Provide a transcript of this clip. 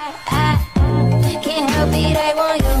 I, I can't help it, I want you.